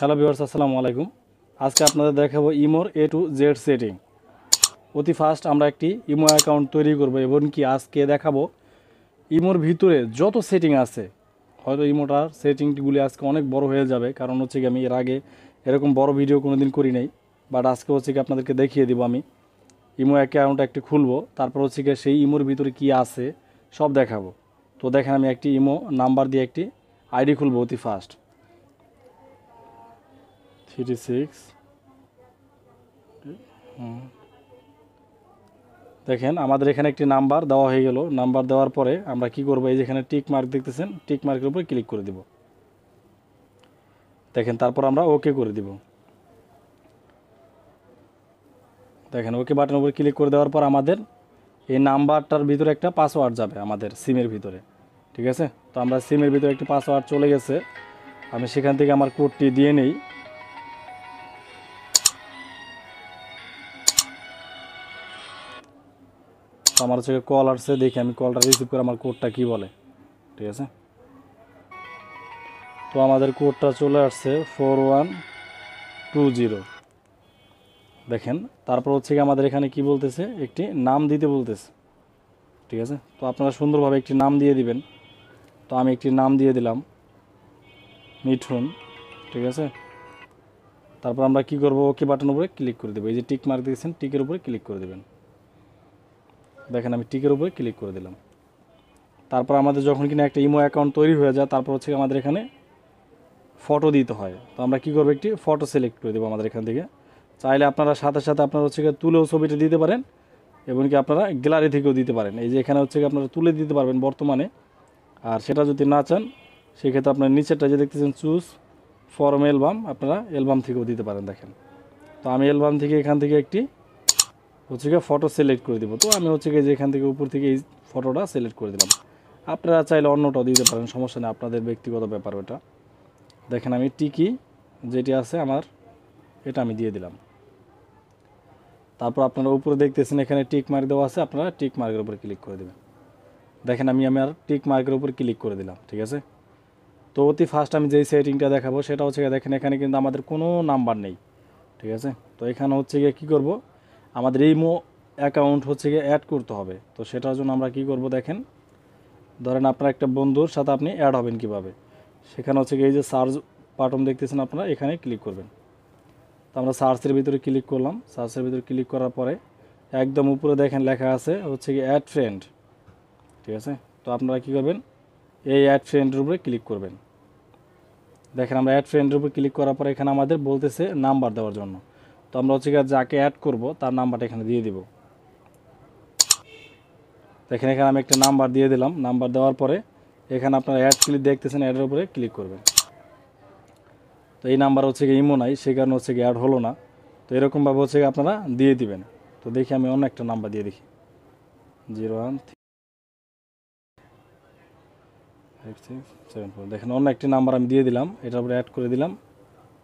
Hello viewers, আসসালামু আলাইকুম। আজকে আপনাদের দেখাবো ইমোর এ টু জেড সেটিং অতি ফার্স্ট আমরা একটি ইমো অ্যাকাউন্ট তৈরি করব এবং কি আজকে দেখাবো ইমোর ভিতরে যত সেটিং আছে। হয়তো ইমোটার সেটিংগুলি আজকে অনেক বড় হয়ে যাবে, কারণ হচ্ছে কি আমি এর আগে এরকম বড় ভিডিও কোনো দিন করি নাই। বাট আজকে হচ্ছে কি আপনাদেরকে দেখিয়ে দিব আমি। ইমো অ্যাকাউন্ট একটি খুলবো, তারপর হচ্ছে কি সেই ইমোর ভিতরে কি আছে সব দেখাবো। তো দেখেন আমি একটি ইমো নাম্বার দিয়ে একটি আইডি খুলবো অতি ফার্স্ট সিক্স। দেখেন, আমাদের এখানে একটি নাম্বার দেওয়া হয়ে গেল। নাম্বার দেওয়ার পরে আমরা কি করব? এই যেখানে টিক মার্ক দেখতেছেন, টিক মার্কের উপর ক্লিক করে দিব। দেখেন, তারপর আমরা ওকে করে দিব। দেখেন ওকে বাটনের উপর ক্লিক করে দেওয়ার পর আমাদের এই নাম্বারটার ভিতরে একটা পাসওয়ার্ড যাবে আমাদের সিমের ভিতরে। ঠিক আছে? তো আমরা সিমের ভিতরে একটি পাসওয়ার্ড চলে গেছে। আমি সেখান থেকে আমার কোডটি দিয়ে নেই। আমার হচ্ছে কল আসছে, দেখি আমি কলটা রিসিভ করে আমার কোডটা কি বলে। ঠিক আছে? তো আমাদের কোডটা চলে আসছে ফোর ওয়ান টু জিরো দেখেন, তারপর হচ্ছে কি আমাদের এখানে কি বলতেছে? একটি নাম দিতে বলতেছে। ঠিক আছে? তো আপনারা সুন্দরভাবে একটি নাম দিয়ে দিবেন। তো আমি একটি নাম দিয়ে দিলাম, মিঠুন। ঠিক আছে? তারপর আমরা কি করব? ওকে বাটন উপরে ক্লিক করে দেবো। এই যে টিক মার্ক দিয়েছেন টিকের উপরে ক্লিক করে দেবেন। দেখেন আমি টিকের উপরে ক্লিক করে দিলাম। তারপর আমাদের যখন কিনা একটা ইমো অ্যাকাউন্ট তৈরি হয়ে যায়, তারপর হচ্ছে আমাদের এখানে ফটো দিতে হয়। তো আমরা কী করব একটি ফটো সিলেক্ট করে দেবো আমাদের এখান থেকে। চাইলে আপনারা সাথে সাথে আপনারা হচ্ছে তুলেও ছবিটা দিতে পারেন, এবং কি আপনারা গ্যালারি থেকেও দিতে পারেন। এই যে এখানে হচ্ছে আপনারা তুলে দিতে পারবেন বর্তমানে। আর সেটা যদি না চান, সেক্ষেত্রে আপনার নিচেরটা যে দেখতেছেন চুজ ফরম অ্যালবাম আপনারা অ্যালবাম থেকেও দিতে পারেন, দেখেন। তো আমি অ্যালবাম থেকে এখান থেকে একটি হচ্ছে গিয়ে ফটো সিলেক্ট করে দিব। তো আমি হচ্ছে গিয়ে যে এখান থেকে উপর থেকে এই ফটোটা সিলেক্ট করে দিলাম। আপনারা চাইলে অন্যটাও দিতে পারেন, সমস্যা নেই, আপনাদের ব্যক্তিগত ব্যাপার ওটা। দেখেন আমি টিকি যেটি আছে আমার, এটা আমি দিয়ে দিলাম। তারপর আপনারা উপরে দেখতেছেন এখানে টিক মার্ক দেওয়া আছে, আপনারা টিক মার্কের উপর ক্লিক করে দেবেন। দেখেন আমি আমার টিক মার্কের উপর ক্লিক করে দিলাম, ঠিক আছে? তো অতি ফার্স্ট আমি যেই সেটিংটা দেখাবো, সেটা হচ্ছে গিয়ে দেখেন এখানে কিন্তু আমাদের কোনো নাম্বার নেই, ঠিক আছে? তো এখানে হচ্ছে গিয়ে কী করব? আমাদের ইমো অ্যাকাউন্ট হচ্ছে গিয়ে অ্যাড করতে হবে। তো সেটার জন্য আমরা কি করব দেখেন? ধরেন আপনার একটা বন্ধুর সাথে আপনি অ্যাড হবেন কীভাবে? সেখানে হচ্ছে গিয়ে এই যে সার্চ বাটন দেখতেছেন আপনারা, এখানে ক্লিক করবেন। তো আমরা সার্চের ভিতরে ক্লিক করলাম। সার্চের ভিতরে ক্লিক করার পরে একদম উপরে দেখেন লেখা আছে হচ্ছে কি অ্যাড ফ্রেন্ড ঠিক আছে? তো আপনারা কী করবেন? এই অ্যাড ফ্রেন্ডের উপরে ক্লিক করবেন। দেখেন আমরা অ্যাড ফ্রেন্ডের উপরে ক্লিক করার পরে এখানে আমাদের বলতেছে নাম্বার দেওয়ার জন্য। আমরা হচ্ছে যাকে অ্যাড করব, তার নাম্বারটা এখানে দিয়ে দিব। দেখেন, এখানে আমি একটা নাম্বার দিয়ে দিলাম। নাম্বার দেওয়ার পরে এখানে আপনারা অ্যাড ক্লিক দেখতেছেন অ্যাডের উপরে ক্লিক করবেন। তো এই নাম্বার হচ্ছে গিয়ে ইমো নাই সেই কারণে হচ্ছে গিয়ে অ্যাড হলো না। তো এরকমভাবে হচ্ছে আপনারা দিয়ে দিবেন। তো দেখি আমি অন্য একটা নাম্বার দিয়ে দেখি। Zero one five six seven four দেখেন, অন্য একটি নাম্বার আমি দিয়ে দিলাম, এটার উপরে অ্যাড করে দিলাম।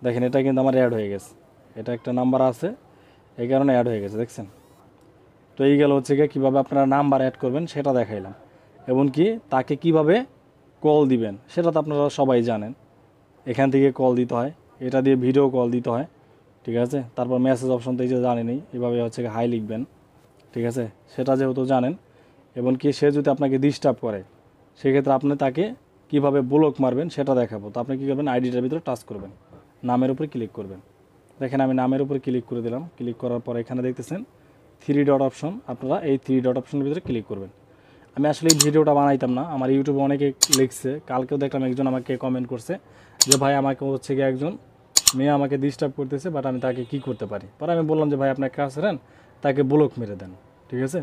দেখেন, এটা কিন্তু আমার অ্যাড হয়ে গেছে। এটা একটা নাম্বার আছে, এই কারণে অ্যাড হয়ে গেছে, দেখছেন? তো এই গেল হচ্ছে গিয়ে কীভাবে আপনারা নাম্বার অ্যাড করবেন সেটা দেখাইলাম। এমনকি তাকে কীভাবে কল দিবেন সেটা তো আপনারা সবাই জানেন। এখান থেকে কল দিতে হয়, এটা দিয়ে ভিডিও কল দিতে হয়, ঠিক আছে? তারপর মেসেজ অপশন তো এই যে জানেনই এভাবে হচ্ছে হাই লিখবেন, ঠিক আছে? সেটা যেহেতু জানেন, এমনকি সে যদি আপনাকে ডিস্টার্ব করে, সেক্ষেত্রে আপনি তাকে কীভাবে ব্লক মারবেন সেটা দেখাবো। তো আপনি কী করবেন? আইডিটার ভিতরে টাচ করবেন, নামের উপরে ক্লিক করবেন। দেখেন আমি নামের উপরে ক্লিক করে দিলাম। ক্লিক করার পর এখানে দেখতেছেন থ্রি ডট অপশন আপনারা এই থ্রি ডট অপশনের ভিতরে ক্লিক করবেন। আমি আসলে এই ভিডিওটা বানাইতাম না। আমার ইউটিউবে অনেকে লিখছে। কালকেও দেখলাম একজন আমাকে কমেন্ট করছে যে, ভাই, আমাকে হচ্ছে গিয়ে একজন মেয়ে আমাকে ডিস্টার্ব করতেছে বাট আমি তাকে কি করতে পারি? পরে আমি বললাম যে, ভাই আপনার কাজ করেন, তাকে ব্লক মেরে দেন। ঠিক আছে?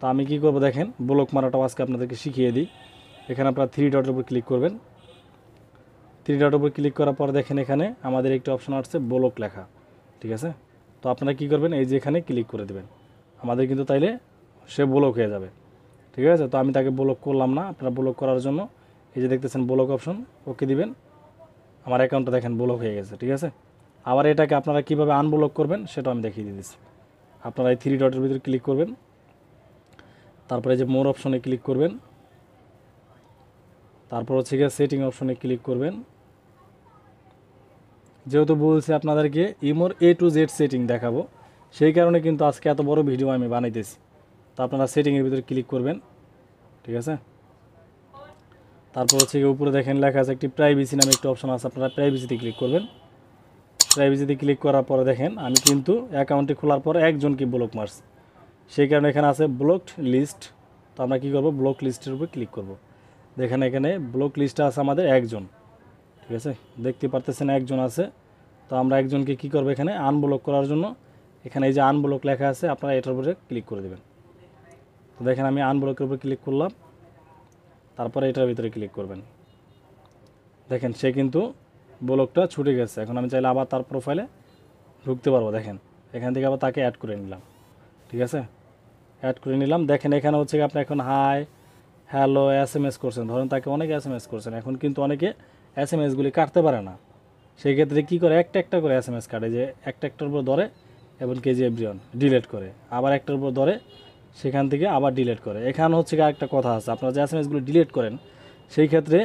তো আমি কি করব দেখেন ব্লক মারাটাও আজকে আপনাদেরকে শিখিয়ে দিই। এখানে আপনারা থ্রি ডটের উপর ক্লিক করবেন। থ্রি ডটের উপর ক্লিক করার পর দেখেন এখানে আমাদের একটি অপশন আসছে ব্লক লেখা। ঠিক আছে? তো আপনারা কি করবেন? এই যে এখানে ক্লিক করে দেবেন। আমাদের কিন্তু তাইলে সে ব্লক হয়ে যাবে। ঠিক আছে? তো আমি তাকে ব্লক করলাম না। আপনারা ব্লক করার জন্য এই যে দেখতেছেন ব্লক অপশন ওকে দিবেন। আমার অ্যাকাউন্টটা দেখেন ব্লক হয়ে গেছে। ঠিক আছে? আবার এটাকে আপনারা কীভাবে আনব্লক করবেন সেটা আমি দেখিয়ে দিতেছি আপনারা এই থ্রি ডটের ভিতরে ক্লিক করবেন। তারপরে যে মোর অপশনে ক্লিক করবেন। তারপর হচ্ছে গিয়ে সেটিং অপশনে ক্লিক করবেন। যেহেতু বলছি আপনাদেরকে ইমোর এ টু জেড সেটিং দেখাবো, সেই কারণে কিন্তু আজকে এত বড় ভিডিও আমি বানাইতেছি। তো আপনারা সেটিংয়ের ভিতরে ক্লিক করবেন, ঠিক আছে? তারপর হচ্ছে উপরে দেখেন লেখা আছে একটি প্রাইভেসি নামে একটি অপশন আছে, আপনারা প্রাইভেসিতে ক্লিক করবেন। প্রাইভেসিতে ক্লিক করার পরে দেখেন, আমি কিন্তু অ্যাকাউন্টটি খোলার পরে একজনকে ব্লক মারছি। সেই কারণে এখানে আছে ব্লকড লিস্ট তো আমরা কী করব? ব্লক লিস্টের উপর ক্লিক করব। দেখেন এখানে ব্লক লিস্টটা আছে আমাদের একজন। ঠিক আছে? দেখতে পারতেছেন একজন আছে। তো আমরা একজনকে কি করব এখানে? আনব্লক করার জন্য এখানে এই যে আনব্লক লেখা আছে, আপনারা এটার উপরে ক্লিক করে দেবেন। তো দেখেন আমি আনব্লকের উপরে ক্লিক করলাম। তারপরে এটার ভিতরে ক্লিক করবেন। দেখেন সে কিন্তু ব্লকটা ছুটে গেছে। এখন আমি চাইলে আবার তার প্রোফাইলে ঢুকতে পারব। দেখেন, এখান থেকে আবার তাকে অ্যাড করে নিলাম। ঠিক আছে? অ্যাড করে নিলাম। দেখেন এখানে হচ্ছে আপনি এখন hi hello S M S করছেন। ধরেন তাকে অনেকে এস এম এস করছেন। এখন কিন্তু অনেকে এস এম এসগুলি কাটতে পারে না। সেই ক্ষেত্রে কী করে? একটা একটা করে এস এম এস কাটে যে একটা একটার উপর ধরে এবং কেজি এভরিওয়ান ডিলেট করে। আবার একটার উপর ধরে, সেখান থেকে আবার ডিলেট করে। এখানে হচ্ছে একটা কথা আছে। আপনারা যে এস এম এসগুলো ডিলেট করেন, সেই ক্ষেত্রে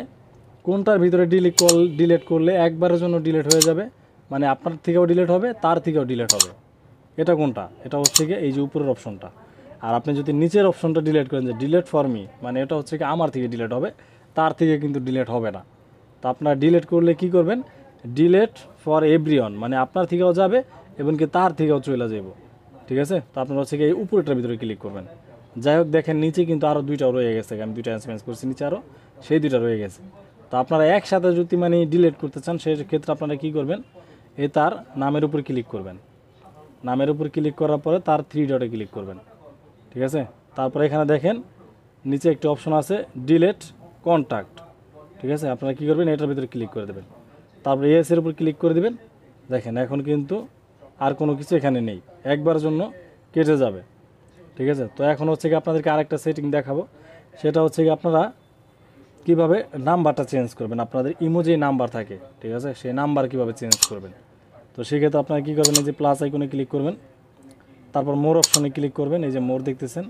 কোনটার ভিতরে ডিলিট কল ডিলেট করলে একবারের জন্য ডিলেট হয়ে যাবে? মানে আপনার থেকেও ডিলেট হবে, তার থেকেও ডিলেট হবে। এটা কোনটা? এটা হচ্ছে কি এই যে উপরের অপশনটা আর আপনি যদি নিচের অপশনটা ডিলেট করেন যে ডিলেট ফর মি মানে এটা হচ্ছে কি আমার থেকে ডিলেট হবে, তার থেকে কিন্তু ডিলেট হবে না। তো আপনার ডিলেট করলে কি করবেন? ডিলেট ফর এভরিওয়ান মানে আপনার থেকেও যাবে এবং কি তার থেকেও চলে যাব ঠিক আছে? তো আপনারা হচ্ছে এই উপরেটার ভিতরে ক্লিক করবেন। যাই হোক, দেখেন নিচে কিন্তু আরও দুইটা রয়ে গেছে, আমি দুইটা এক্সপেন্স করছি নিচে আরও সেই দুইটা রয়ে গেছে। তো আপনারা একসাথে যদি মানে ডিলেট করতে চান, সেই ক্ষেত্রে আপনারা কি করবেন? এ তার নামের উপর ক্লিক করবেন। নামের উপর ক্লিক করার পরে তার থ্রি ডটে ক্লিক করবেন। ঠিক আছে? তারপরে এখানে দেখেন, নিচে একটি অপশন আছে, ডিলেট কন্ট্যাক্ট ঠিক আছে? আপনারা কী করবেন? এটার ভিতরে ক্লিক করে দেবেন। তারপরে এর উপর ক্লিক করে দেবেন। দেখেন, এখন কিন্তু আর কোনো কিছু এখানে নেই। একবার জন্য কেটে যাবে। ঠিক আছে? তো এখন হচ্ছে কি আপনাদেরকে আরেকটা সেটিং দেখাবো। সেটা হচ্ছে কি আপনারা কীভাবে নাম্বারটা চেঞ্জ করবেন। আপনাদের ইমোজি নাম্বার থাকে। ঠিক আছে? সেই নাম্বার কীভাবে চেঞ্জ করবেন? তো সেক্ষেত্রে আপনারা কী করবেন? এই যে প্লাস আইকনে ক্লিক করবেন। তারপর মোর অপশনে ক্লিক করবেন। এই যে মোর দেখতেছেন।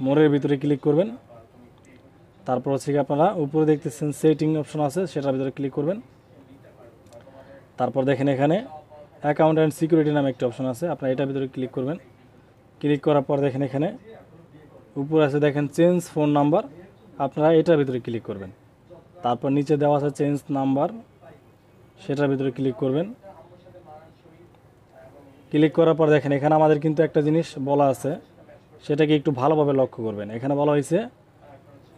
মোরের ভিতরে ক্লিক করবেন। তারপর হচ্ছে কি আপনারা উপরে দেখতেছেন সেটিং অপশন আছে, সেটার ভিতরে ক্লিক করবেন। তারপর দেখেন এখানে অ্যাকাউন্ট অ্যান্ড সিকিউরিটি নামে একটি অপশন আছে, আপনারা এটার ভিতরে ক্লিক করবেন। ক্লিক করার পর দেখেন এখানে উপরে আছে দেখেন চেঞ্জ ফোন নাম্বার আপনারা এটার ভিতরে ক্লিক করবেন। তারপর নিচে দেওয়া আছে চেঞ্জ নাম্বার সেটার ভিতরে ক্লিক করবেন। ক্লিক করার পর দেখেন এখানে আমাদের কিন্তু একটা জিনিস বলা আছে, সেটাকে একটু ভালোভাবে লক্ষ্য করবেন। এখানে বলা হয়েছে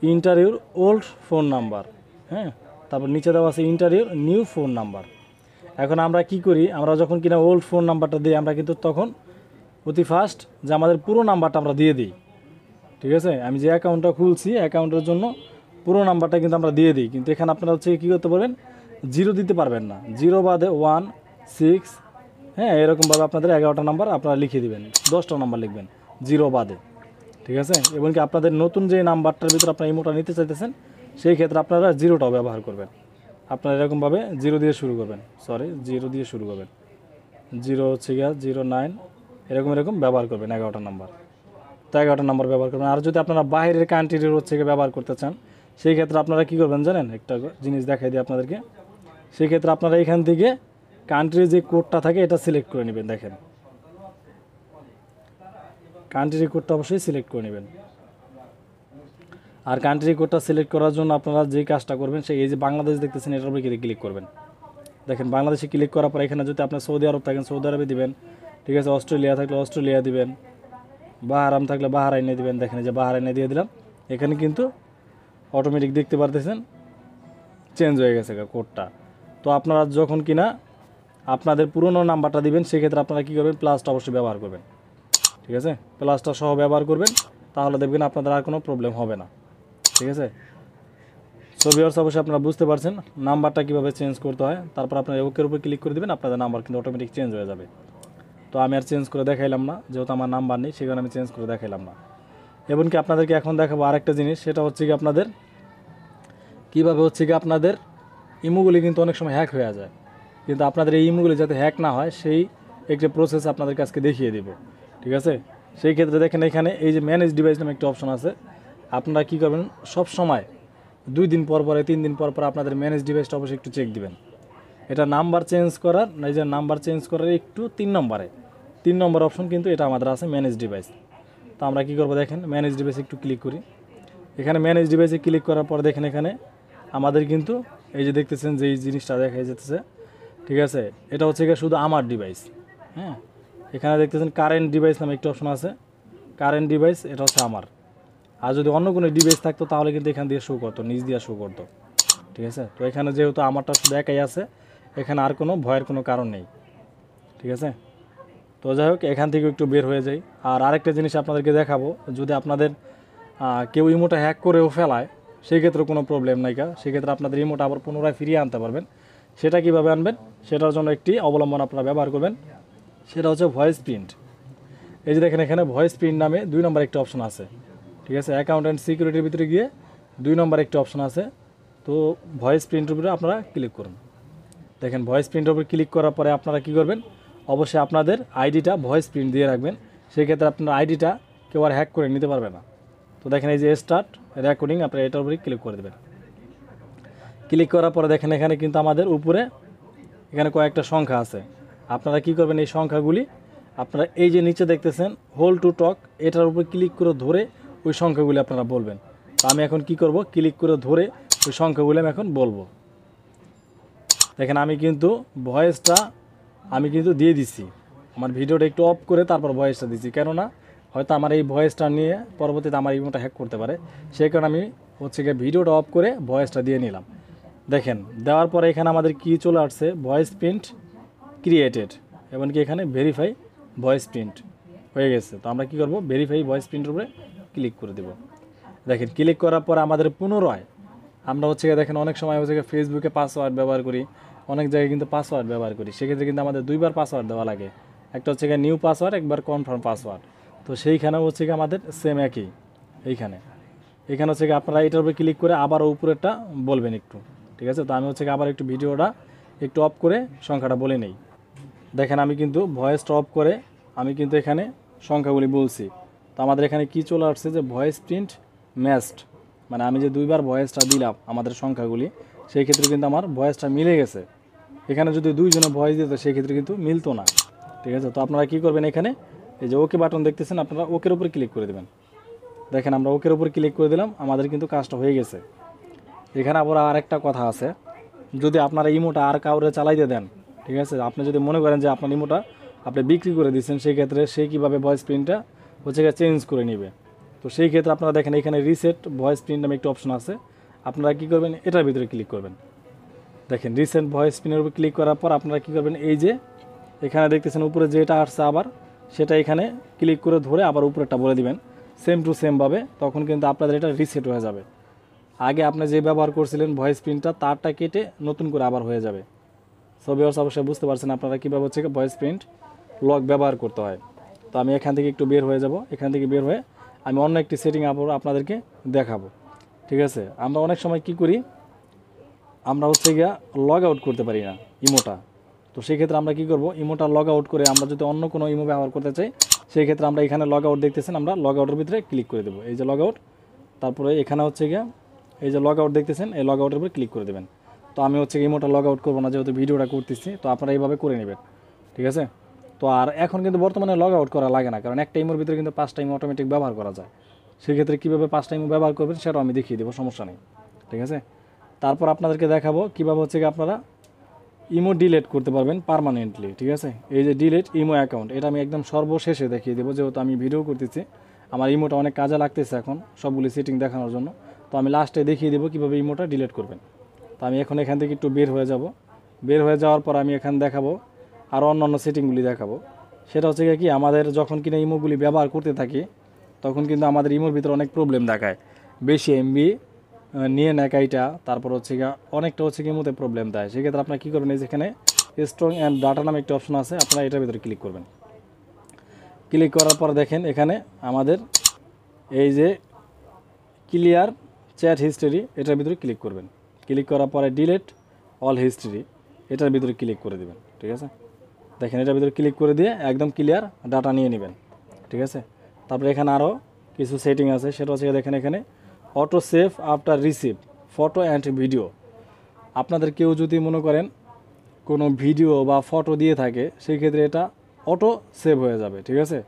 ইন্টারভিউর ওল্ড ফোন নাম্বার হ্যাঁ? তারপর নিচে দেওয়া আছে ইন্টারভিউর নিউ ফোন নাম্বার। এখন আমরা কি করি? আমরা যখন কিনা ওল্ড ফোন নাম্বারটা দিই, আমরা কিন্তু তখন অতি ফার্স্ট যে আমাদের পুরো নাম্বারটা আমরা দিয়ে দিই। ঠিক আছে? আমি যে অ্যাকাউন্টটা খুলছি অ্যাকাউন্টের জন্য পুরো নাম্বারটা কিন্তু আমরা দিয়ে দিই। কিন্তু এখানে আপনারা হচ্ছে কী করতে পারবেন? জিরো দিতে পারবেন না। জিরো বাদে ওয়ান সিক্স হ্যাঁ? এরকমভাবে আপনাদের এগারোটা নাম্বার আপনারা লিখে দিবেন, দশটা নাম্বার লিখবেন জিরো বাদে। ঠিক আছে? এবং কি আপনাদের নতুন যে নাম্বারটার ভিতরে আপনারা ইমোটা নিতে চাইতেছেন, সেই ক্ষেত্রে আপনারা জিরোটাও ব্যবহার করবেন। আপনারা এরকমভাবে জিরো দিয়ে শুরু করবেন। সরি জিরো দিয়ে শুরু করবেন। জিরো হচ্ছে গিয়া জিরো নাইন, এরকম এরকম ব্যবহার করবেন, এগারোটা নাম্বার। তো এগারোটা নাম্বার ব্যবহার করবেন। আর যদি আপনারা বাইরের কান্ট্রির হচ্ছে গিয়ে ব্যবহার করতে চান, সেই ক্ষেত্রে আপনারা কী করবেন জানেন? একটা জিনিস দেখাই দিই আপনাদেরকে। সেই ক্ষেত্রে আপনারা এখান থেকে কান্ট্রির যে কোডটা থাকে, এটা সিলেক্ট করে নেবেন, দেখেন। কান্ট্রি কোডটা অবশ্যই সিলেক্ট করে নেবেন। আর কান্ট্রি কোডটা সিলেক্ট করার জন্য আপনারা যে কাজটা করবেন সেই এই যে বাংলাদেশ দেখতেছেন, এটার উপরে ক্লিক করবেন। দেখেন, বাংলাদেশে ক্লিক করার পর এখানে যদি আপনার সৌদি আরব থাকেন, সৌদি আরবে দিবেন, ঠিক আছে? অস্ট্রেলিয়া থাকলে অস্ট্রেলিয়া দিবেন বাহারাম থাকলে বাহারাইনে দিবেন। দেখেন যে বাহারাইনে দিয়ে দিলাম। এখানে কিন্তু অটোমেটিক দেখতে পারতেছেন চেঞ্জ হয়ে গেছে কোডটা তো আপনারা যখন কিনা আপনাদের পুরনো নাম্বারটা দিবেন, সেক্ষেত্রে আপনারা কী করবেন? প্লাসটা অবশ্যই ব্যবহার করবেন। ঠিক আছে? প্লাসটা সহ ব্যবহার করবেন, তাহলে দেখবেন আপনাদের আর কোনো প্রবলেম হবে না। ঠিক আছে? সো ভিউয়ার্স অবশ্যই আপনারা বুঝতে পারছেন নাম্বারটা কীভাবে চেঞ্জ করতে হয়। তারপর আপনারা ওকের উপর ক্লিক করে দেবেন, আপনাদের নাম্বার কিন্তু অটোমেটিক চেঞ্জ হয়ে যাবে। তো আমি আর চেঞ্জ করে দেখাইলাম না, যেহেতু আমার নাম্বার নেই সেখানে আমি চেঞ্জ করে দেখাইলাম না। এমনকি আপনাদেরকে এখন দেখাবো আরেকটা জিনিস, সেটা হচ্ছে কি আপনাদের কীভাবে হচ্ছে কি আপনাদের ইমোগুলি কিন্তু অনেক সময় হ্যাক হয়ে যায়। কিন্তু আপনাদের এই ইমোগুলি যাতে হ্যাক না হয়, সেই একটি প্রসেস আপনাদের কাছকে দেখিয়ে দেব। ঠিক আছে? সেই ক্ষেত্রে দেখেন এখানে এই যে ম্যানেজ ডিভাইস নামে একটা অপশন আছে। আপনারা কী করবেন? সব সময় দুই দিন পর পরে, তিন দিন পর পর আপনাদের ম্যানেজ ডিভাইসটা অবশ্যই একটু চেক দিবেন। এটা নাম্বার চেঞ্জ করার, এই যে নাম্বার চেঞ্জ করার একটু তিন নম্বরে। তিন নম্বর অপশন কিন্তু এটা আমাদের আছে ম্যানেজ ডিভাইস তো আমরা কী করব দেখেন? ম্যানেজ ডিভাইসে একটু ক্লিক করি। এখানে ম্যানেজ ডিভাইসে ক্লিক করার পর দেখেন এখানে আমাদের কিন্তু এই যে দেখতেছেন যে এই জিনিসটা দেখা যেতেছে ঠিক আছে? এটা হচ্ছে শুধু আমার ডিভাইস হ্যাঁ? এখানে দেখতেছেন কারেন্ট ডিভাইস নামে একটি অপশন আছে। কারেন্ট ডিভাইস এটা হচ্ছে আমার। আর যদি অন্য কোনো ডিভাইস থাকতো, তাহলে কিন্তু এখান দিয়ে শো করতো নিজ দিয়ে শো করতো। ঠিক আছে? তো এখানে যেহেতু আমারটা শুধু একাই আছে, এখানে আর কোনো ভয়ের কোনো কারণ নেই। ঠিক আছে? তো যাই হোক, এখান থেকে একটু বের হয়ে যাই। আর আরেকটা জিনিস আপনাদেরকে দেখাবো, যদি আপনাদের কেউ ইমোটা হ্যাক করেও ফেলায় সেই ক্ষেত্রে কোনো প্রবলেম নাই কা। সেক্ষেত্রে আপনাদের ইমোটা আবার পুনরায় ফিরিয়ে আনতে পারবেন। সেটা কীভাবে আনবেন? সেটার জন্য একটি অবলম্বন আপনারা ব্যবহার করবেন। সেটা হচ্ছে ভয়েস প্রিন্ট এই যে দেখেন এখানে ভয়েস প্রিন্ট নামে দুই নম্বর একটা অপশন আছে। ঠিক আছে? অ্যাকাউন্ট অ্যান্ড সিকিউরিটির ভিতরে গিয়ে দুই নম্বর একটা অপশন আছে। তো ভয়েস প্রিন্টের উপরে আপনারা ক্লিক করুন। দেখেন ভয়েস প্রিন্টের উপর ক্লিক করার পরে আপনারা কী করবেন? অবশ্যই আপনাদের আইডিটা ভয়েস প্রিন্ট দিয়ে রাখবেন। সেই ক্ষেত্রে আপনার আইডিটা কেউ আর হ্যাক করে নিতে পারবে না। তো দেখেন এই যে স্টার্ট রেকর্ডিং আপনারা এটার উপরে ক্লিক করে দেবেন। ক্লিক করার পরে দেখেন এখানে কিন্তু আমাদের উপরে এখানে কয়েকটা সংখ্যা আছে। আপনারা কি করবেন এই সংখ্যাগুলি? আপনারা এই যে নিচে দেখতেছেন হোল টু টক এটার উপর ক্লিক করে ধরে ওই সংখ্যাগুলি আপনারা বলবেন। তো আমি এখন কি করব? ক্লিক করে ধরে ওই সংখ্যাগুলি আমি এখন বলব। দেখেন, আমি কিন্তু ভয়েসটা, আমি কিন্তু দিয়ে দিচ্ছি আমার ভিডিওটা একটু অফ করে তারপর ভয়েসটা দিচ্ছি কেননা, হয়তো আমার এই ভয়েসটা নিয়ে পরবর্তীতে আমার ইমোটা হ্যাক করতে পারে। সেই কারণে আমি হচ্ছে গিয়ে ভিডিওটা অফ করে ভয়েসটা দিয়ে নিলাম। দেখেন, দেওয়ার পরে এখানে আমাদের কি চলে আসছে? ভয়েস প্রিন্ট ক্রিয়েটেড এমনকি এখানে ভেরিফাই ভয়েস প্রিন্ট হয়ে গেছে। তো আমরা কি করব? ভেরিফাই ভয়েস প্রিন্টের উপরে ক্লিক করে দেব। দেখেন ক্লিক করার পর আমাদের পুনরায় আমরা হচ্ছে গিয়ে দেখেন অনেক সময় হচ্ছে ফেসবুকে পাসওয়ার্ড ব্যবহার করি, অনেক জায়গায় কিন্তু পাসওয়ার্ড ব্যবহার করি। সেক্ষেত্রে কিন্তু আমাদের দুইবার পাসওয়ার্ড দেওয়া লাগে। একটা হচ্ছে নিউ পাসওয়ার্ড একবার কনফার্ম পাসওয়ার্ড তো সেইখানেও হচ্ছে গিয়ে আমাদের সেম একই, এইখানে। এখানে হচ্ছে গিয়ে আপনারা এটার উপরে ক্লিক করে আবার উপরেরটা বলবেন একটু, ঠিক আছে? তো আমি হচ্ছে আবার একটু ভিডিওটা একটু অফ করে সংখ্যাটা বলে নেই। দেখেন আমি কিন্তু ভয়েসটা অফ করে আমি কিন্তু এখানে সংখ্যাগুলি বলছি। তো আমাদের এখানে কি চলে আসছে যে ভয়েস প্রিন্ট ম্যাস্ট মানে আমি যে দুইবার ভয়েসটা দিলাম আমাদের সংখ্যাগুলি, সেই ক্ষেত্রে কিন্তু আমার ভয়েসটা মিলে গেছে। এখানে যদি দুইজনে ভয়েস দিত, সেই ক্ষেত্রে কিন্তু মিলতো না। ঠিক আছে? তো আপনারা কি করবেন এখানে? এই যে ওকে বাটন দেখতেছেন, আপনারা ওকের উপর ক্লিক করে দেবেন। দেখেন আমরা ওকের উপর ক্লিক করে দিলাম, আমাদের কিন্তু কাজটা হয়ে গেছে। এখানে আবার আরেকটা কথা আছে। যদি আপনারা ইমোটা আর কাউরে চালাইতে দেন ঠিক আছে? আপনি যদি মনে করেন যে আপনার ইমোটা আপনি বিক্রি করে দিচ্ছেন সেই ক্ষেত্রে সে কীভাবে ভয়েস প্রিন্টটা হচ্ছে চেঞ্জ করে নেবে। তো সেই ক্ষেত্রে আপনারা দেখেন এখানে রিসেট ভয়েস প্রিন্ট নামে একটা অপশন আছে। আপনারা কী করবেন? এটার ভিতরে ক্লিক করবেন। দেখেন রিসেন্ট ভয়েস প্রিন্টের উপর ক্লিক করার পর আপনারা কী করবেন? এই যে এখানে দেখতেছেন উপরে যেটা আসছে আবার, সেটা এখানে ক্লিক করে ধরে আবার উপরেরটা বলে দিবেন। সেম টু সেমভাবে তখন কিন্তু আপনাদের এটা রিসেট হয়ে যাবে। আগে আপনি যে ব্যবহার করছিলেন ভয়েস প্রিন্টটা তারটা কেটে নতুন করে আবার হয়ে যাবে। সো অবশ্যই বুঝতে পারছেন আপনারা কীভাবে হচ্ছে ভয়েস প্রিন্ট লক ব্যবহার করতে হয়। তো আমি এখান থেকে একটু বের হয়ে যাব। এখান থেকে বের হয়ে আমি অন্য একটি সেটিং আপনাদেরকে দেখাবো। ঠিক আছে? আমরা অনেক সময় কি করি? আমরা হচ্ছে গিয়া লগ আউট করতে পারি না ইমোটা তো সেই ক্ষেত্রে আমরা কি করব? ইমোটা লগ আউট করে আমরা যদি অন্য কোনো ইমো ব্যবহার করতে চাই, সেই ক্ষেত্রে আমরা এখানে লগ আউট দেখতেছেন, আমরা লগ আউটের ভিতরে ক্লিক করে দেবো। এই যে লগ আউট তারপরে এখানে হচ্ছে গিয়া এই যে লগ আউট দেখতেছেন, এই লগ আউটের উপর ক্লিক করে দেবেন। তো আমি হচ্ছে ইমোটা লগ আউট করব না যেহেতু ভিডিওটা করতেছি, তো আপনারা এইভাবে করে নেবেন, ঠিক আছে? তো আর এখন কিন্তু বর্তমানে লগ আউট করা লাগে না, কারণ একটা ইমোর ভিতরে কিন্তু পাঁচ টাইম অটোমেটিক ব্যবহার করা যায়। সেক্ষেত্রে কীভাবে পাঁচ টাইম ব্যবহার করবেন সেটাও আমি দেখিয়ে দেবো, সমস্যা নেই, ঠিক আছে? তারপর আপনাদেরকে দেখাবো কীভাবে হচ্ছে কি আপনারা ইমো ডিলেট করতে পারবেন পারমানেন্টলি ঠিক আছে? এই যে ডিলেট ইমো অ্যাকাউন্ট এটা আমি একদম সর্বশেষে দেখিয়ে দেবো, যেহেতু আমি ভিডিও করতেছি, আমার ইমোটা অনেক কাজে লাগতেছে এখন সবগুলি সেটিং দেখানোর জন্য। তো আমি লাস্টে দেখিয়ে দেবো কীভাবে ইমোটা ডিলেট করবেন। তো আমি এখন এখান থেকে একটু বের হয়ে যাব। বের হয়ে যাওয়ার পর আমি এখানে দেখাবো, আর অন্য অন্য সেটিংগুলি দেখাবো। সেটা হচ্ছে কি, আমাদের যখন কিনা ইমোগুলি ব্যবহার করতে থাকি, তখন কিন্তু আমাদের ইমোর ভিতরে অনেক প্রবলেম দেখায়। বেশি এমবি নিয়ে নেয় তারপর হচ্ছে গিয়ে অনেকটা হচ্ছে গিয়ে মধ্যে প্রবলেম দেয়। সেক্ষেত্রে আপনারা কী করবেন, এই যেখানে স্ট্রং অ্যান্ড ডাটা নামে একটি অপশন আছে, আপনারা এটার ভিতরে ক্লিক করবেন। ক্লিক করার পর দেখেন এখানে আমাদের এই যে ক্লিয়ার চ্যাট হিস্টোরি এটার ভিতরে ক্লিক করবেন। ক্লিক করার পরে ডিলেট অল হিস্টোরি এটার ভিতরে ক্লিক করে দেবেন, ঠিক আছে? দেখেন, এটার ভিতরে ক্লিক করে দিয়ে একদম ক্লিয়ার ডাটা নিয়ে নেবেন, ঠিক আছে? তারপরে এখানে আরও কিছু সেটিং আছে, সেটা হচ্ছে দেখেন এখানে auto save after receive photo and video আপনাদের কেউ যদি মনে করেন কোনো ভিডিও বা ফটো দিয়ে থাকে সেই ক্ষেত্রে এটা অটো সেভ হয়ে যাবে, ঠিক আছে?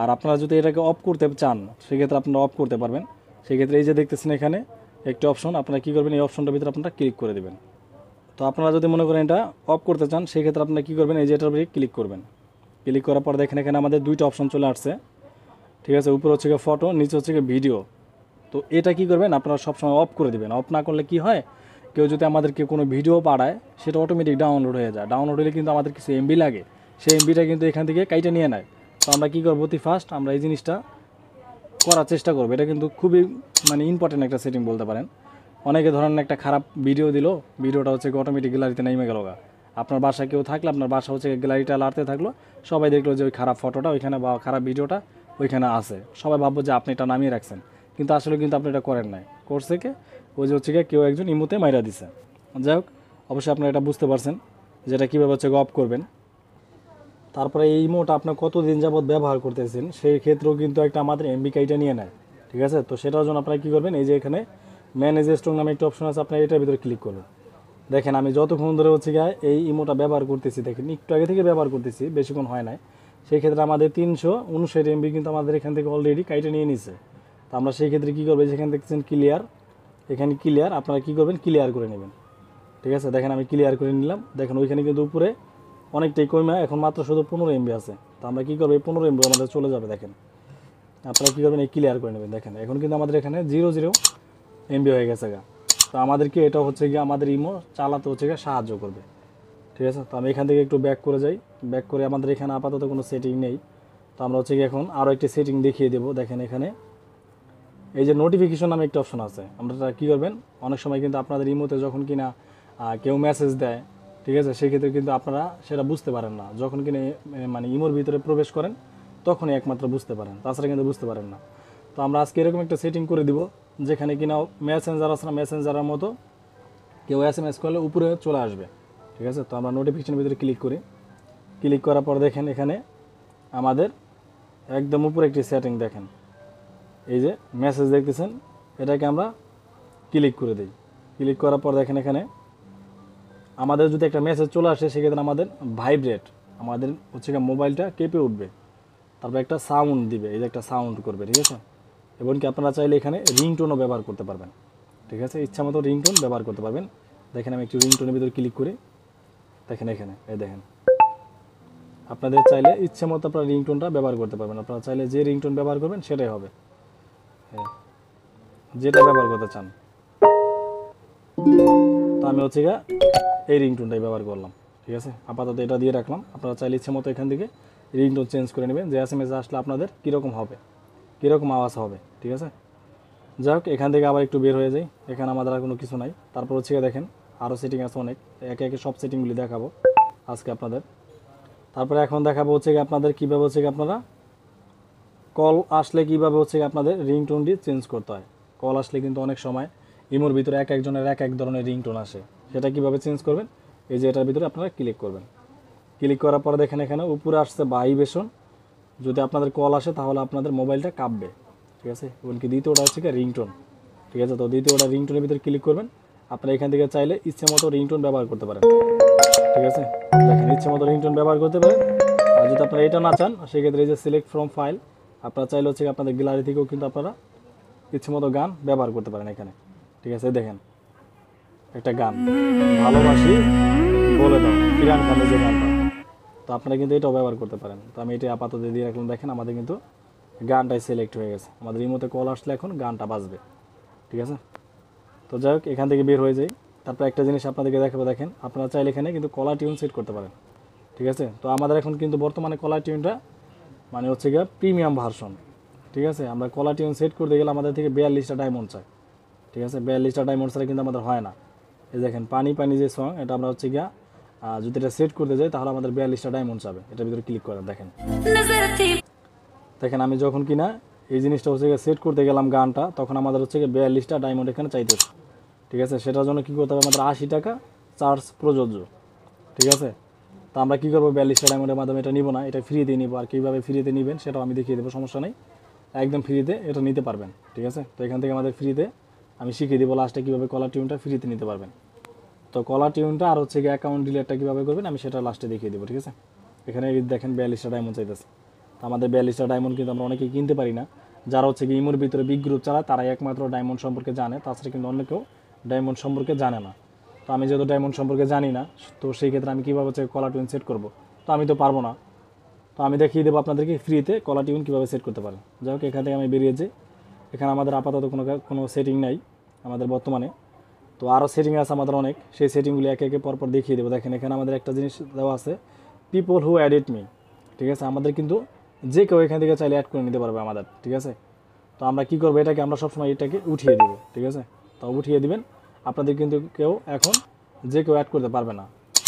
আর আপনারা যদি এটাকে অফ করতে চান, সেক্ষেত্রে আপনারা অফ করতে পারবেন। সেক্ষেত্রে এই যে দেখতেছেন এখানে একটি অপশন, আপনারা কী করবেন, এই অপশনটার ভিতরে আপনারা ক্লিক করে দেবেন। তো আপনারা যদি মনে করেন এটা অফ করতে চান সেই ক্ষেত্রে আপনারা কী করবেন, এই যে এটার উপরে ক্লিক করবেন। ক্লিক করার পর দেখেন এখানে আমাদের দুইটা অপশন চলে আসছে। ঠিক আছে, উপরে হচ্ছে ফটো, নিচে হচ্ছে ভিডিও। তো এটা কি করবেন, আপনারা সবসময় অফ করে দিবেন। অফ না করলে কি হয়, কেউ যদি আমাদেরকে কোনো ভিডিও পাঠায়, সেটা অটোমেটিক ডাউনলোড হয়ে যায়। ডাউনলোড হলে কিন্তু আমাদের কিছু এমবি লাগে। সেই এমবিটা কিন্তু এখান থেকে কাইটে নিয়ে নেয়। তো আমরা কী করব, অতি ফার্স্ট আমরা এই জিনিসটা করার চেষ্টা করব। এটা কিন্তু খুবই মানে ইম্পর্টেন্ট একটা সেটিং বলতে পারেন। অনেকে ধরেন একটা খারাপ ভিডিও দিল ভিডিওটা হচ্ছে অটোমেটিক গ্যালারিতে নেমে গেল গা। আপনার বাসা কেউ থাকলে, আপনার বাসা হচ্ছে গ্যালারিটা লাড়তে থাকল, সবাই দেখল যে ওই খারাপ ফটোটা ওইখানে বা খারাপ ভিডিওটা ওইখানে আছে। সবাই ভাববো যে আপনি এটা নামিয়ে রাখছেন। কিন্তু আসলে কিন্তু আপনি এটা করেন নাই। করছে কে? ওই যে হচ্ছে কেউ একজন ইমুতে মাইরা দিছে। যাই হোক, অবশ্যই আপনারা এটা বুঝতে পারছেন যেটা কীভাবে হচ্ছে অফ করবেন। তারপরে এই ইমোটা আপনি কতদিন যাবত ব্যবহার করতেছেন, সেই ক্ষেত্রেও কিন্তু একটা আমাদের এমবি কাইটা নিয়ে নেয়, ঠিক আছে? তো সেটার জন্য আপনারা কী করবেন, এই যে এখানে ম্যানেজ স্ট্রং নামে একটা অপশন আছে, আপনার এটার ভিতরে ক্লিক করবেন। দেখেন, আমি যতক্ষণ ধরে হচ্ছে গিয়ে এই ইমোটা ব্যবহার করতেছি, দেখেন, একটু আগে থেকে ব্যবহার করতেছি, বেশিক্ষণ হয় নাই। সেই ক্ষেত্রে আমাদের তিনশো উনষাট এমবি কিন্তু আমাদের এখান থেকে অলরেডি কাইটে নিয়ে নিছে। তো আমরা সেই ক্ষেত্রে কী করব যেখানে দেখছেন ক্লিয়ার এখানে ক্লিয়ার আপনারা কী করবেন ক্লিয়ার করে নেবেন। ঠিক আছে? দেখেন, আমি ক্লিয়ার করে নিলাম। দেখেন, ওইখানে কিন্তু উপরে অনেকটাই কমে, এখন মাত্র শুধু পনেরো এমবি আছে। তো আমরা কী করব? এই পনেরো এমবি আমাদের চলে যাবে, দেখেন। আপনারা কী করবেন, এই ক্লিয়ার করে নেবেন, দেখেন। এখন কিন্তু আমাদের এখানে জিরো জিরো এমবি হয়ে গেছে গা। তো আমাদেরকে এটা হচ্ছে গিয়ে আমাদের ইমো চালাতে হচ্ছে গিয়ে সাহায্য করবে। ঠিক আছে? তো আমি এখান থেকে একটু ব্যাক করে যাই। ব্যাক করে আমাদের এখানে আপাতত কোনো সেটিং নেই। তো আমরা হচ্ছে গিয়ে এখন আরও একটি সেটিং দেখিয়ে দেবো। দেখেন এখানে। এই যে নোটিফিকেশন নামে একটা অপশন আছে। আপনারা কী করবেন? অনেক সময় কিন্তু আপনাদের ইমোতে যখন কিনা কেউ মেসেজ দেয় ঠিক আছে? সেক্ষেত্রে কিন্তু আপনারা সেটা বুঝতে পারেন না। যখন কিনা মানে ইমোর ভিতরে প্রবেশ করেন, তখনই একমাত্র বুঝতে পারেন। তাছাড়া কিন্তু বুঝতে পারেন না। তো আমরা আজকে এরকম একটা সেটিং করে দিব, যেখানে কিনা মেসেঞ্জার আছে না মেসেঞ্জারের মতো কেউ এস এম এস করলে উপরে চলে আসবে। ঠিক আছে? তো আমরা নোটিফিকেশনের ভিতরে ক্লিক করি। ক্লিক করার পর দেখেন এখানে আমাদের একদম উপরে একটি সেটিং দেখেন। এই যে মেসেজ দেখতেছেন, এটাকে আমরা ক্লিক করে দিই। ক্লিক করার পর দেখেন এখানে আমাদের যদি একটা মেসেজ চলে আসে, সেক্ষেত্রে আমাদের ভাইব্রেট আমাদের হচ্ছে মোবাইলটা কেঁপে উঠবে। তারপর একটা সাউন্ড দিবে, এই যে একটা সাউন্ড করবে, ঠিক আছে? এবং কি আপনারা চাইলে এখানে রিংটোনও ব্যবহার করতে পারবেন। ঠিক আছে? ইচ্ছা মতো রিংটোন ব্যবহার করতে পারবেন। দেখেন আমি একটু রিংটোনের ভিতরে ক্লিক করে। দেখেন এখানে, এই দেখেন। আপনাদের চাইলে ইচ্ছে মতো আপনারা রিংটোনটা ব্যবহার করতে পারবেন। আপনারা চাইলে যে রিংটোন ব্যবহার করবেন, সেটাই হবে। হ্যাঁ। যেটা ব্যবহার করতে চান। তো আমি হচ্ছে গিয়ে এই রিংটোনটাই ব্যবহার করলাম, ঠিক আছে? আপাতত এটা দিয়ে রাখলাম। আপনারা চাইলে ইচ্ছে মতো এখান থেকে রিংটোন চেঞ্জ করে নেবেন। যে এস এম এস আসলে আপনাদের কীরকম হবে, কীরকম আওয়াজ হবে, ঠিক আছে? যাই হোক, এখান থেকে আবার একটু বের হয়ে যাই। এখানে আমাদের আর কোনো কিছু নাই। তারপর হচ্ছে দেখেন আরও সেটিং আছে অনেক। একে একে সব সেটিংগুলি দেখাবো আজকে আপনাদের। তারপরে এখন দেখাবো হচ্ছে গিয়ে আপনাদের কীভাবে হচ্ছে আপনারা কল আসলে কীভাবে হচ্ছে আপনাদের রিংটোনটি চেঞ্জ করতে হয়। কল আসলে কিন্তু অনেক সময়, ইমোর ভিতরে এক একজনের এক এক ধরনের রিংটোন আসে। সেটা কীভাবে চেঞ্জ করবেন? এই যে এটার ভিতরে আপনারা ক্লিক করবেন। ক্লিক করার পরে দেখেন এখানে উপরে আসছে ভাইব্রেশন যদি আপনাদের কল আসে তাহলে আপনাদের মোবাইলটা কাঁপবে। ঠিক আছে? এমনকি দ্বিতীয়টা হচ্ছে রিংটোন ঠিক আছে? তো দ্বিতীয়টা রিংটোনের ভিতরে ক্লিক করবেন। আপনারা এখান থেকে চাইলে ইচ্ছে মতো রিংটোন ব্যবহার করতে পারেন। ঠিক আছে? দেখেন, ইচ্ছে মতো রিংটোন ব্যবহার করতে পারেন। আর যদি আপনারা এটা না চান, সেক্ষেত্রে এই যে সিলেক্ট ফ্রম ফাইল আপনারা চাইলে হচ্ছে আপনাদের গ্যালারি থেকেও কিন্তু আপনারা ইচ্ছে মতো গান ব্যবহার করতে পারেন এখানে। ঠিক আছে? দেখেন একটা গান। ভালোবাসি বলে দাও ইরান খানের যে গানটা। তো আপনারা কিন্তু এটাও ব্যবহার করতে পারেন। তো আমি এটা আপাতত দিয়ে রাখলাম, দেখেন আমাদের কিন্তু গানটাই সিলেক্ট হয়ে গেছে। আমাদের রিমোতে কল আসলে এখন গানটা বাজবে, ঠিক আছে? তো যাই হোক, এখান থেকে বের হয়ে যাই। তারপর একটা জিনিস আপনাদেরকে দেখাবো, দেখেন। আপনারা চাইলে এখানে কিন্তু কলার টিউন সেট করতে পারেন, ঠিক আছে? তো আমাদের এখন কিন্তু বর্তমানে কলার টিউনটা মানে হচ্ছে গিয়ে প্রিমিয়াম ভার্সন ঠিক আছে? আমরা কলার টিউন সেট করতে গেলে আমাদের থেকে বিয়াল্লিশটা ডায়মন্ড চাই, ঠিক আছে? বিয়াল্লিশটা ডায়মন্ড ছাড়া কিন্তু আমাদের হয় না। এই দেখেন, পানি পানি যে সং এটা আমরা হচ্ছে গিয়া যদি এটা সেট করতে যাই, তাহলে আমাদের বিয়াল্লিশটা ডায়মন্ড যাবে এটার ভিতরে ক্লিক করেন, দেখেন। দেখেন, আমি যখন কিনা এই জিনিসটা হচ্ছে গিয়ে সেট করতে গেলাম গানটা, তখন আমাদের হচ্ছে গিয়ে বিয়াল্লিশটা ডায়মন্ড এখানে চাইতেছে ঠিক আছে? সেটার জন্য কী করতে হবে? আমাদের আশি টাকা চার্জ প্রযোজ্য। ঠিক আছে? তো আমরা কী করব? বিয়াল্লিশটা ডায়মন্ডের মাধ্যমে এটা নিব না, এটা ফ্রিতে নিব। আর কীভাবে ফ্রিতে নেবেন, সেটাও আমি দেখিয়ে দেবো, সমস্যা নেই। একদম ফ্রিতে এটা নিতে পারবেন। ঠিক আছে? তো এখান থেকে আমাদের ফ্রিতে আমি শিখিয়ে দেবো লাস্টে কীভাবে কলার টিউনটা ফ্রিতে নিতে পারবেন। তো কলা টিউনটা আর হচ্ছে গিয়ে অ্যাকাউন্ট ডিলেটটা কীভাবে করবেন, আমি সেটা লাস্টে দেখিয়ে দেবো, ঠিক আছে? এখানে দেখেন বিয়াল্লিশটা ডায়মন্ড চাইতেছে। তো আমাদের বিয়াল্লিশটা ডায়মন্ড কিন্তু আমরা অনেকেই কিনতে পারি না। যারা হচ্ছে কি ইমোর ভিতরে বিগ গ্রুপ চালায়, তারাই একমাত্র ডায়মন্ড সম্পর্কে জানে, তাছাড়া কিন্তু অন্য কেউ ডায়মন্ড সম্পর্কে জানে না। তো আমি যেহেতু ডায়মন্ড সম্পর্কে জানি না, তো সেই ক্ষেত্রে আমি কীভাবে হচ্ছে কলার টিউন সেট করব? তো আমি তো পারব না। তো আমি দেখিয়ে দেবো আপনাদেরকে ফ্রিতে কলা টিউন কীভাবে সেট করতে পারেন। যাই হোক, এখান থেকে আমি বেরিয়েছি এখানে আমাদের আপাতত কোনো কোনো সেটিং নাই আমাদের বর্তমানে। তো আরও সেটিং আছে আমাদের অনেক। সেই সেটিংগুলি একে একে পরপর দেখিয়ে দেবো। দেখেন, এখানে আমাদের একটা জিনিস দেওয়া আছে পিপল হু অ্যাডিট মি ঠিক আছে? আমাদের কিন্তু যে কেউ এখান থেকে চাইলে অ্যাড করে নিতে পারবে আমাদের, ঠিক আছে? তো আমরা কি করব? এটাকে আমরা সবসময় এটাকে উঠিয়ে দেবো, ঠিক আছে? তো উঠিয়ে দিবেন। আপনাদের কিন্তু কেউ এখন যে কেউ অ্যাড করতে পারবে না।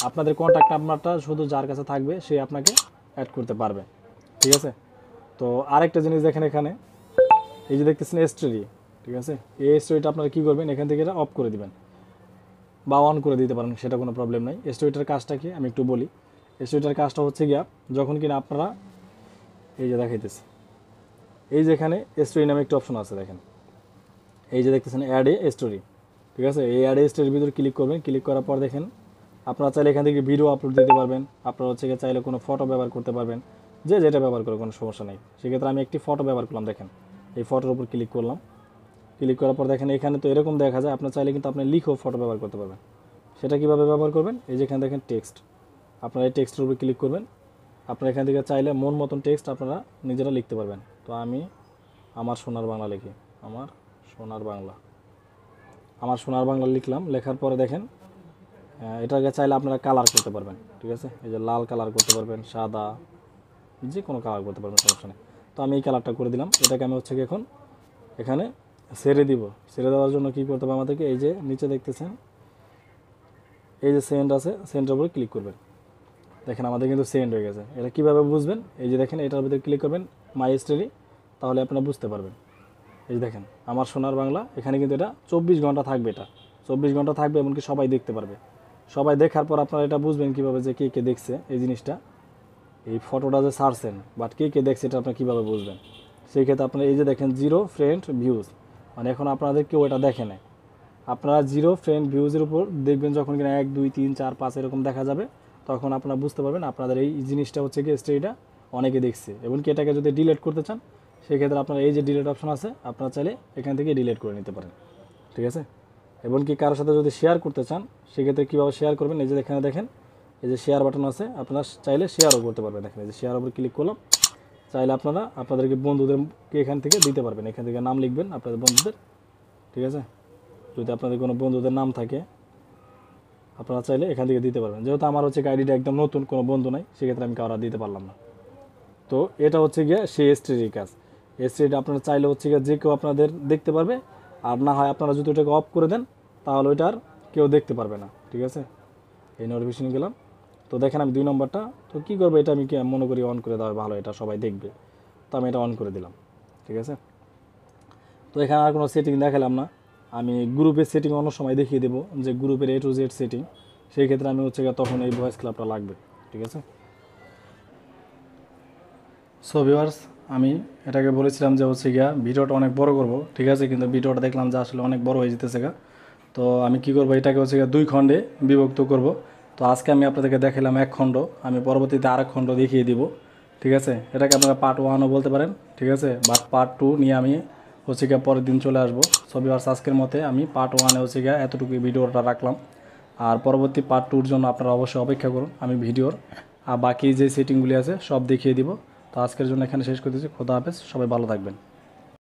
আপনাদের কন্ট্যাক্ট নাম্বারটা শুধু যার কাছে থাকবে, সে আপনাকে অ্যাড করতে পারবে, ঠিক আছে? তো আরেকটা জিনিস দেখেন এখানে। এই যে দেখতেছেন স্টোরি ঠিক আছে? এই স্টোরিটা আপনারা কী করবেন? এখান থেকে এটা অফ করে দিবেন। বা অন করে দিতে পারেন, সেটা কোনো প্রবলেম নাই। স্টোরিটার কাজটা কি? আমি একটু বলি। স্টোরিটার কাজটা হচ্ছে গিয়া, যখন কিনা আপনারা, এই যে দেখাইতেছে। এই যে এখানে স্টোরি নামে একটা অপশন আছে, দেখেন। এই যে দেখতেছেন অ্যাড এ স্টোরি ঠিক আছে? এই অ্যাড এ স্টোরির ভিতরে ক্লিক করবেন ক্লিক করার পর দেখেন, আপনারা চাইলে এখান থেকে ভিডিও আপলোড দিতে পারবেন। আপনারা হচ্ছে গিয়ে চাইলে কোনো ফটো ব্যবহার করতে পারবেন। যে যেটা ব্যবহার করে কোনো সমস্যা নেই। সেক্ষেত্রে আমি একটি ফটো ব্যবহার করলাম, দেখেন। এই ফটোর উপর ক্লিক করলাম। ক্লিক করার পর দেখেন এখানে তো এরকম দেখা যায়, আপনার চাইলে কিন্তু আপনি লিখেও ফটো ব্যবহার করতে পারবেন। সেটা কীভাবে ব্যবহার করবেন? এই যেখানে দেখেন টেক্সট আপনারা এই টেক্সটের উপর ক্লিক করবেন। আপনারা এখান থেকে চাইলে মন মতন টেক্সট আপনারা নিজেরা লিখতে পারবেন। তো আমি আমার সোনার বাংলা লিখি, আমার সোনার বাংলা। আমার সোনার বাংলা লিখলাম, লেখার পরে দেখেন এটাকে চাইলে আপনারা কালার করতে পারবেন, ঠিক আছে? এই যে লাল কালার করতে পারবেন, সাদা, যে কোনো কালার করতে পারবেন, সমস্যা নেই। তো আমি এই কালারটা করে দিলাম। এটাকে আমি হচ্ছে এখন, এখানে ছেড়ে দিব। ছেড়ে দেওয়ার জন্য কি করতে হবে আমাদেরকে? এই যে নিচে দেখতেছেন, এই যে সেন্ড আছে সেন্ডের উপরে ক্লিক করবেন। দেখেন আমাদের কিন্তু সেন্ড হয়ে গেছে। এটা কীভাবে বুঝবেন? এই যে দেখেন, এটার ভিতরে ক্লিক করবেন মাই স্টোরি তাহলে আপনারা বুঝতে পারবেন। এই যে দেখেন, আমার সোনার বাংলা, এখানে কিন্তু এটা চব্বিশ ঘণ্টা থাকবে এটা। চব্বিশ ঘণ্টা থাকবে এমনকি সবাই দেখতে পারবে। সবাই দেখার পর আপনারা এটা বুঝবেন কীভাবে যে কে কে দেখছে এই জিনিসটা। এই ফটোটা যে ছাড়ছেন বাট কে কে দেখছে এটা আপনারা কীভাবে বুঝবেন? সেই ক্ষেত্রে আপনারা এই যে দেখেন জিরো ফ্রেন্ড ভিউজ মানে এখন আপনাদের কেউ এটা দেখে নেয়। আপনারা জিরো ফ্রেন্ড ভিউজের উপর দেখবেন যখন কিনা এক, দুই, তিন, চার, পাঁচ এরকম দেখা যাবে, তখন আপনারা বুঝতে পারবেন আপনাদের এই জিনিসটা হচ্ছে কি স্টোরিটা অনেকে দেখছে। এবং কি এটাকে যদি ডিলেট করতে চান, সেক্ষেত্রে আপনার এই যে ডিলেট অপশন আছে, আপনারা চাইলে এখান থেকে ডিলেট করে নিতে পারেন। ঠিক আছে? এবং কি কারোর সাথে যদি শেয়ার করতে চান, সেক্ষেত্রে কীভাবে শেয়ার করবেন? এই যে এখানে দেখেন, এই যে শেয়ার বাটন আছে, আপনারা চাইলে শেয়ারও করতে পারবেন। দেখেন, এই যে শেয়ার উপর ক্লিক করলাম চাইলে আপনারা আপনাদেরকে বন্ধুদেরকে এখান থেকে দিতে পারবেন। এখান থেকে নাম লিখবেন আপনাদের বন্ধুদের, ঠিক আছে? যদি আপনাদের কোনো বন্ধুদের নাম থাকে, আপনারা চাইলে এখান থেকে দিতে পারবেন। যেহেতু আমার হচ্ছে আইডিটা একদম নতুন, কোনো বন্ধু নাই, সেক্ষেত্রে আমি কারও দিতে পারলাম না। তো এটা হচ্ছে গিয়ে সেই এসটির কাজ। এসটিটা আপনারা চাইলে হচ্ছে গিয়ে যে কেউ আপনাদের দেখতে পারবে, আর না হয় আপনারা যদি ওটাকে অফ করে দেন, তাহলে ওইটা আর কেউ দেখতে পারবে না, ঠিক আছে? এই নোটিফিকেশন গেলাম। তো দেখেন আমি দুই নম্বরটা, তো কী করব, এটা আমি মনে করি অন করে দেওয়া ভালো, এটা সবাই দেখবে। তো আমি এটা অন করে দিলাম, ঠিক আছে? তো এখানে আর কোনো সেটিং দেখালাম না। আমি গ্রুপের সেটিং অন্য সময় দেখিয়ে দেবো, যে গ্রুপের এ টু জেড সেটিং সেই ক্ষেত্রে আমি হচ্ছে তখন এই ভয়েস ক্লাবটা লাগবে, ঠিক আছে? সো ভিওয়ার্স আমি এটাকে বলেছিলাম যে হচ্ছে গিয়া ভিডিওটা অনেক বড় করব, ঠিক আছে? কিন্তু ভিডিওটা দেখলাম যে আসলে অনেক বড় হয়ে যেতেছে গা। তো আমি কি করব, এটাকে হচ্ছে গিয়া দুই খণ্ডে বিভক্ত করব। তো আজকে আমি আপনাদেরকে দেখালাম এক খণ্ড। আমি পরবর্তীতে আরেক খণ্ড দেখিয়ে দিব, ঠিক আছে? এটাকে আপনারা পার্ট ওয়ানও বলতে পারেন, ঠিক আছে? বাট পার্ট টু নিয়ে আমি হচ্ছে পরের দিন চলে আসব। সো আর আজকের মতে আমি পার্ট ওয়ানে হচ্ছে গিয়া এতটুকু ভিডিওটা রাখলাম। আর পরবর্তী পার্ট টুর জন্য আপনারা অবশ্যই অপেক্ষা করুন, আমি ভিডিওর আর বাকি যে সেটিংগুলি আছে সব দেখিয়ে দিব। তো আজকের জন্য এখানে শেষ করতেছি। খোদা হাফেজ, সবাই ভালো থাকবেন।